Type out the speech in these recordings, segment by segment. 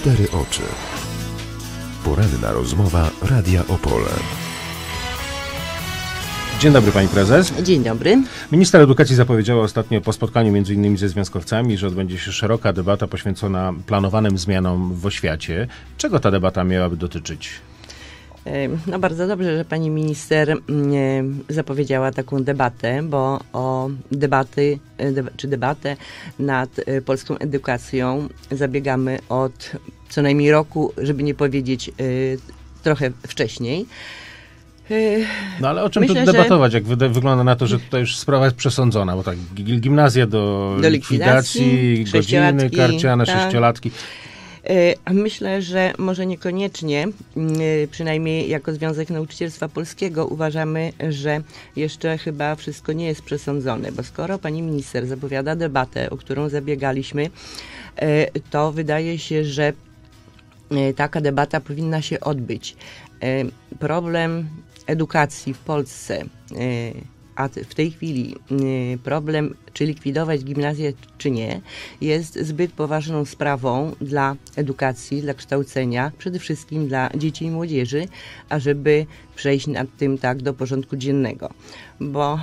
cztery oczy. Poranna rozmowa Radia Opole. Dzień dobry Pani Prezes. Dzień dobry. Minister Edukacji zapowiedziała ostatnio po spotkaniu między innymi ze związkowcami, że odbędzie się szeroka debata poświęcona planowanym zmianom w oświacie. Czego ta debata miałaby dotyczyć? E, no bardzo dobrze, że pani minister e, zapowiedziała taką debatę, bo o debaty, e, czy debatę nad polską edukacją zabiegamy od co najmniej roku, żeby nie powiedzieć trochę wcześniej. No ale o czym Myślę, tu debatować, jak wygląda na to, że tutaj już sprawa jest przesądzona, bo tak, gimnazja do, do likwidacji, likwidacji godziny karciane, tak. sześciolatki. E, myślę, że może niekoniecznie, mm, e, przynajmniej jako Związek Nauczycielstwa Polskiego uważamy, że jeszcze chyba wszystko nie jest przesądzone, bo skoro pani minister zapowiada debatę, o którą zabiegaliśmy, e, to wydaje się, że taka debata powinna się odbyć. Problem edukacji w Polsce a w tej chwili y, problem, czy likwidować gimnazję, czy nie, jest zbyt poważną sprawą dla edukacji, dla kształcenia, przede wszystkim dla dzieci i młodzieży, ażeby przejść nad tym tak do porządku dziennego. Bo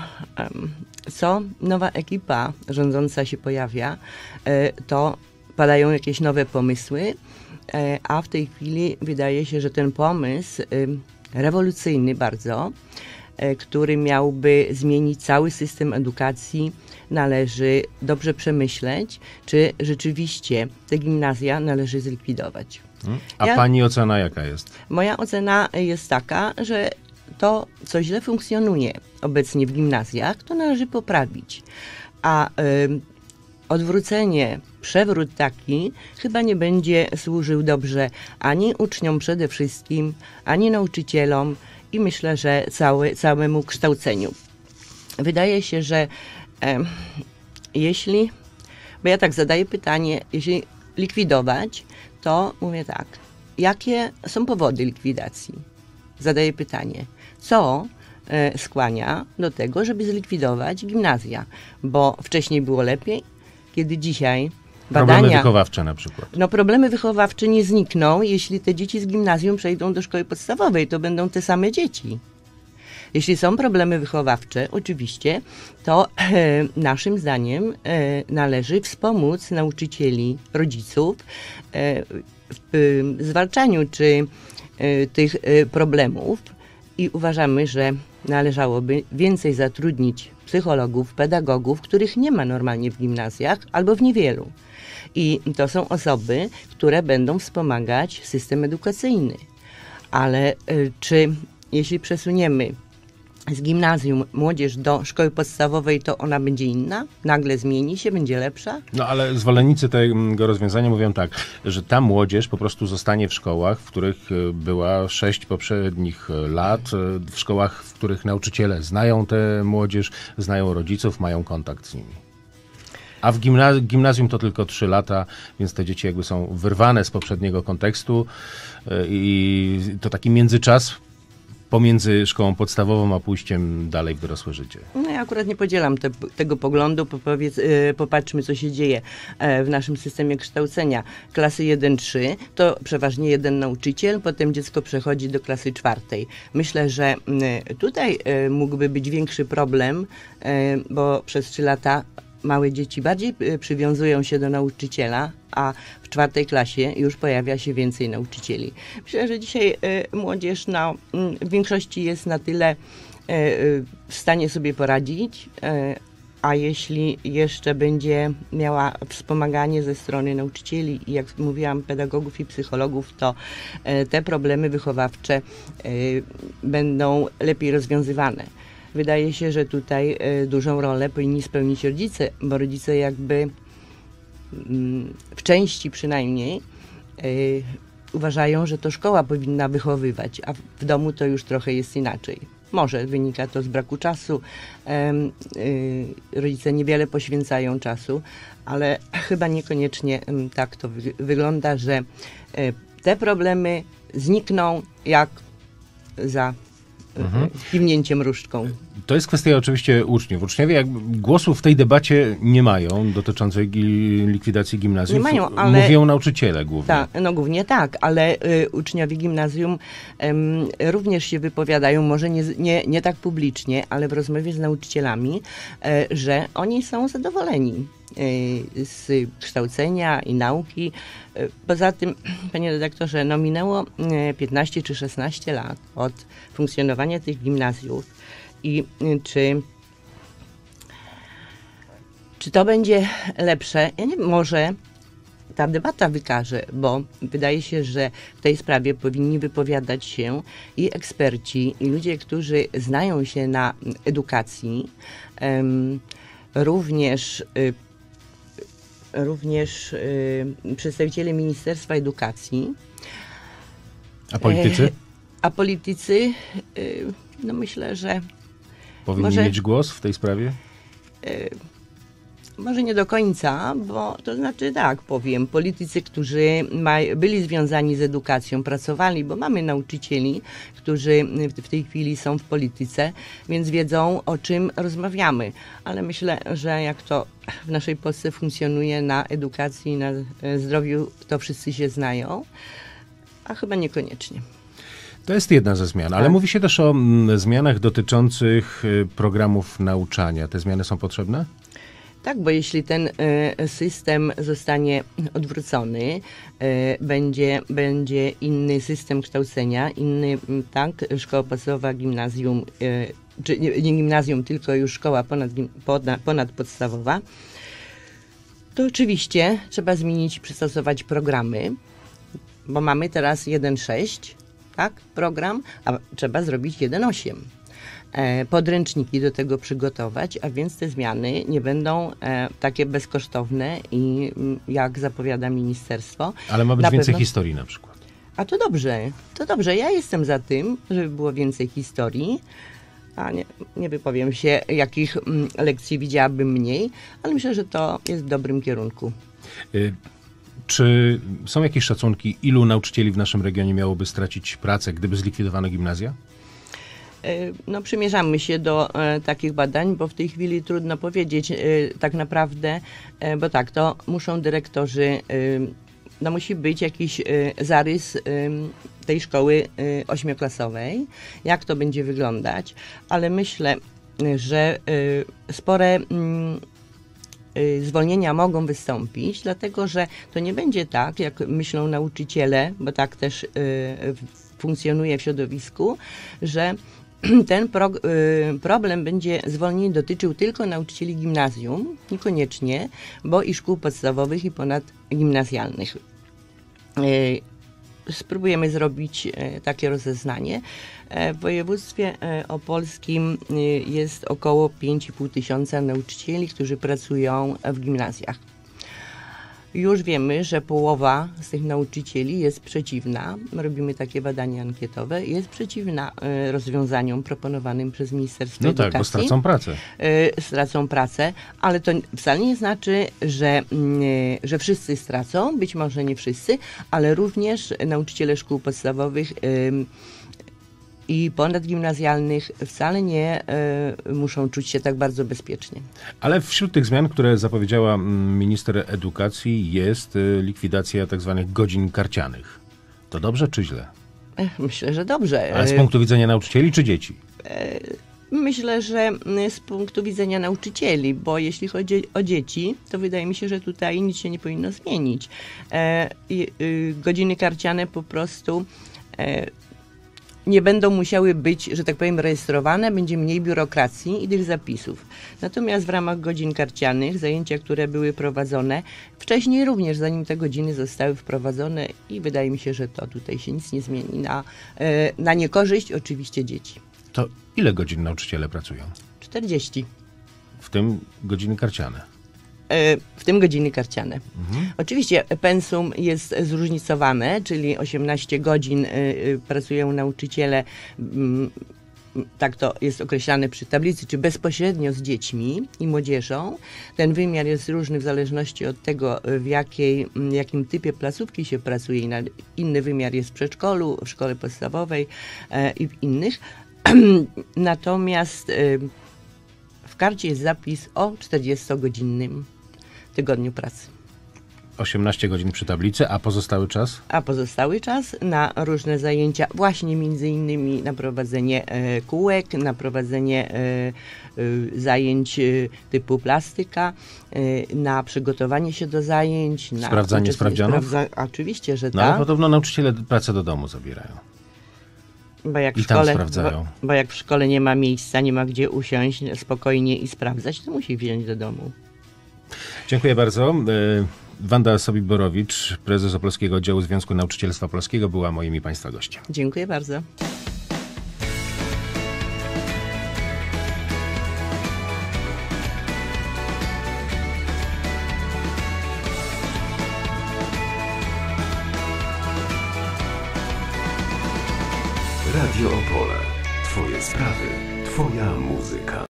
co nowa ekipa rządząca się pojawia, e, to padają jakieś nowe pomysły, e, a w tej chwili wydaje się, że ten pomysł rewolucyjny bardzo, który miałby zmienić cały system edukacji, należy dobrze przemyśleć, czy rzeczywiście te gimnazja należy zlikwidować. Hmm? A ja, pani ocena jaka jest? Moja ocena jest taka, że to, co źle funkcjonuje obecnie w gimnazjach, to należy poprawić. A y, odwrócenie, przewrót taki chyba nie będzie służył dobrze ani uczniom przede wszystkim, ani nauczycielom, i myślę, że cały, całemu kształceniu. Wydaje się, że e, jeśli, bo ja tak zadaję pytanie, jeśli likwidować, to mówię tak, jakie są powody likwidacji? Zadaję pytanie, co e, skłania do tego, żeby zlikwidować gimnazja? Bo wcześniej było lepiej, kiedy dzisiaj badania. Problemy wychowawcze na przykład. No problemy wychowawcze nie znikną, jeśli te dzieci z gimnazjum przejdą do szkoły podstawowej. To będą te same dzieci. Jeśli są problemy wychowawcze, oczywiście, to e, naszym zdaniem e, należy wspomóc nauczycieli, rodziców e, w zwalczaniu czy e, tych e, problemów i uważamy, że należałoby więcej zatrudnić psychologów, pedagogów, których nie ma normalnie w gimnazjach albo w niewielu. I to są osoby, które będą wspomagać system edukacyjny. Ale y, czy jeśli przesuniemy z gimnazjum młodzież do szkoły podstawowej, to ona będzie inna? Nagle zmieni się, będzie lepsza? No ale zwolennicy tego rozwiązania mówią tak, że ta młodzież po prostu zostanie w szkołach, w których y, była sześć poprzednich y, lat, w szkołach, w których nauczyciele znają tę młodzież, znają rodziców, mają kontakt z nimi. A w gimnazjum to tylko 3 lata, więc te dzieci jakby są wyrwane z poprzedniego kontekstu e, i to taki międzyczas pomiędzy szkołą podstawową a pójściem dalej w dorosłe życie. No ja akurat nie podzielam te, tego poglądu. Powiedz, yy, popatrzmy, co się dzieje yy, w naszym systemie kształcenia. Klasy 1-3 to przeważnie jeden nauczyciel, potem dziecko przechodzi do klasy czwartej. Myślę, że yy, tutaj mógłby być większy problem, bo przez 3 lata małe dzieci bardziej y, przywiązują się do nauczyciela, a w czwartej klasie już pojawia się więcej nauczycieli. Myślę, że dzisiaj y, młodzież no, w większości jest na tyle y, w stanie sobie poradzić, a jeśli jeszcze będzie miała wspomaganie ze strony nauczycieli i jak mówiłam, pedagogów i psychologów, to te problemy wychowawcze będą lepiej rozwiązywane. Wydaje się, że tutaj e, dużą rolę powinni spełnić rodzice, bo rodzice jakby mm, w części przynajmniej e, uważają, że to szkoła powinna wychowywać, a w domu to już trochę jest inaczej. Może wynika to z braku czasu. E, rodzice niewiele poświęcają czasu, ale chyba niekoniecznie tak to wygląda, że te problemy znikną jak za mhm. kiwnięciem różdżką. To jest kwestia oczywiście uczniów. Uczniowie jak głosu w tej debacie nie mają dotyczącej likwidacji gimnazjum. Nie mają, ale... Mówią nauczyciele głównie. Tak, no głównie tak, ale y, uczniowie gimnazjum y, również się wypowiadają, może nie, nie, nie tak publicznie, ale w rozmowie z nauczycielami, y, że oni są zadowoleni z kształcenia i nauki. Y, poza tym, panie redaktorze, no minęło 15 y, czy 16 lat od funkcjonowania tych gimnazjów i y, czy czy to będzie lepsze? Ja nie może ta debata wykaże, bo wydaje się, że w tej sprawie powinni wypowiadać się i eksperci, i ludzie, którzy znają się na edukacji, również y, również y, przedstawiciele Ministerstwa Edukacji. A politycy? E, a politycy, y, no myślę, że Powinni może, mieć głos w tej sprawie? Może nie do końca, bo to znaczy tak powiem, politycy, którzy byli związani z edukacją, pracowali, bo mamy nauczycieli, którzy w tej chwili są w polityce, więc wiedzą o czym rozmawiamy. Ale myślę, że jak to w naszej Polsce funkcjonuje na edukacji, na e, zdrowiu, to wszyscy się znają, a chyba niekoniecznie. To jest jedna ze zmian, ale tak. mówi się też o mm, zmianach dotyczących y, programów nauczania. Te zmiany są potrzebne? Tak, bo jeśli ten y, system zostanie odwrócony, y, będzie, będzie inny system kształcenia, inny, tak, szkoła podstawowa, gimnazjum, czy nie, gimnazjum, tylko już szkoła ponad, ponad, ponadpodstawowa, to oczywiście trzeba zmienić, przystosować programy, bo mamy teraz 1.6, tak, program, a trzeba zrobić 1.8 e, podręczniki do tego przygotować, a więc te zmiany nie będą e, takie bezkosztowne i mm, jak zapowiada ministerstwo. Ale ma być więcej pewno... historii na przykład. A to dobrze, to dobrze. Ja jestem za tym, żeby było więcej historii. A nie, nie wypowiem się, jakich mm, lekcji widziałabym mniej, ale myślę, że to jest w dobrym kierunku. Y czy są jakieś szacunki, ilu nauczycieli w naszym regionie miałoby stracić pracę, gdyby zlikwidowano gimnazja? E, no, przymierzamy się do e, takich badań, bo w tej chwili trudno powiedzieć e, tak naprawdę, bo tak, to muszą dyrektorzy, no musi być jakiś zarys tej szkoły ośmioklasowej, jak to będzie wyglądać, ale myślę, że spore mm, zwolnienia mogą wystąpić, dlatego że to nie będzie tak, jak myślą nauczyciele, bo tak też funkcjonuje w środowisku, że ten pro, y, problem będzie zwolnień dotyczył tylko nauczycieli gimnazjum, niekoniecznie, bo i szkół podstawowych i ponadgimnazjalnych spróbujemy zrobić e, takie rozeznanie. E, w województwie e, opolskim jest około 5,5 tysiąca nauczycieli, którzy pracują w gimnazjach już wiemy, że połowa z tych nauczycieli jest przeciwna, robimy takie badania ankietowe, jest przeciwna y, rozwiązaniom proponowanym przez Ministerstwo no Edukacji. No tak, bo stracą pracę. Y, stracą pracę, ale to wcale nie znaczy, że, y, że wszyscy stracą, być może nie wszyscy, ale również nauczyciele szkół podstawowych i ponadgimnazjalnych wcale nie y, muszą czuć się tak bardzo bezpiecznie. Ale wśród tych zmian, które zapowiedziała mm, minister edukacji jest y, likwidacja tzw. Tak godzin karcianych. To dobrze czy źle? Myślę, że dobrze. Ale z punktu widzenia nauczycieli czy dzieci? Myślę, że mm, z punktu widzenia nauczycieli, bo jeśli chodzi o dzieci, to wydaje mi się, że tutaj nic się nie powinno zmienić. E, y, godziny karciane po prostu e, nie będą musiały być, że tak powiem, rejestrowane, będzie mniej biurokracji i tych zapisów. Natomiast w ramach godzin karcianych, zajęcia, które były prowadzone wcześniej również, zanim te godziny zostały wprowadzone i wydaje mi się, że to tutaj się nic nie zmieni na, e, na niekorzyść oczywiście dzieci. To ile godzin nauczyciele pracują? 40. W tym godziny karciane. E, w tym godziny karciane. Mhm. Oczywiście pensum jest zróżnicowane, czyli 18 godzin e, e, pracują nauczyciele mm, tak to jest określane przy tablicy, czy bezpośrednio z dziećmi i młodzieżą. Ten wymiar jest różny w zależności od tego, w jakiej, jakim typie placówki się pracuje. Inny wymiar jest w przedszkolu, w szkole podstawowej i w innych. Natomiast y, w karcie jest zapis o 40-godzinnym tygodniu pracy. 18 godzin przy tablicy, a pozostały czas? A pozostały czas na różne zajęcia, właśnie między innymi na prowadzenie e, kółek, na prowadzenie e, e, zajęć typu plastyka, na przygotowanie się do zajęć. Na Sprawdzanie sprawdzianów? Sprawdza, oczywiście, że No ale tak. podobno nauczyciele pracę do domu zabierają. Bo jak, I tam szkole, sprawdzają. Bo, bo jak w szkole nie ma miejsca, nie ma gdzie usiąść spokojnie i sprawdzać, to musi wziąć do domu. Dziękuję bardzo. E, Wanda Sobib-Borowicz, prezes Opolskiego Oddziału Związku Nauczycielstwa Polskiego, była moim i Państwa gościem. Dziękuję bardzo. Radio Opole. Twoje sprawy, Twoja muzyka.